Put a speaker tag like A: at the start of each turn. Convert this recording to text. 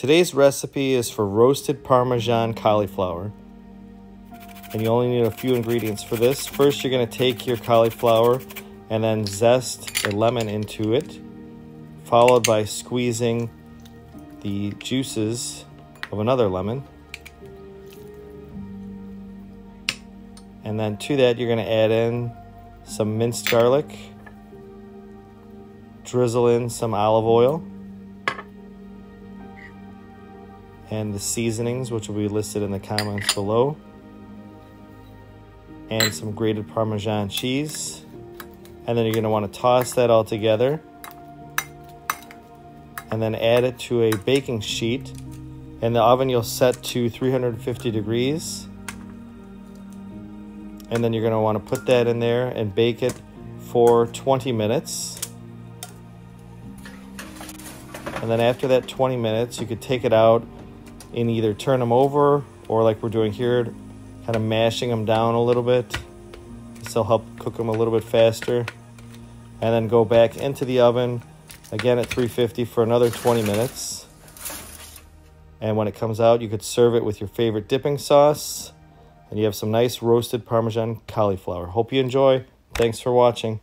A: Today's recipe is for roasted Parmesan cauliflower. And you only need a few ingredients for this. First, you're going to take your cauliflower and then zest a lemon into it, followed by squeezing the juices of another lemon. And then to that, you're going to add in some minced garlic, drizzle in some olive oil, and the seasonings, which will be listed in the comments below, and some grated Parmesan cheese. And then you're going to want to toss that all together and then add it to a baking sheet. In the oven, you'll set to 350 degrees. And then you're going to want to put that in there and bake it for 20 minutes. And then after that 20 minutes, you could take it out and either turn them over or like we're doing here, kind of mashing them down a little bit. This will help cook them a little bit faster. And then go back into the oven again at 350 for another 20 minutes. And when it comes out, you could serve it with your favorite dipping sauce. And you have some nice roasted Parmesan cauliflower. Hope you enjoy. Thanks for watching.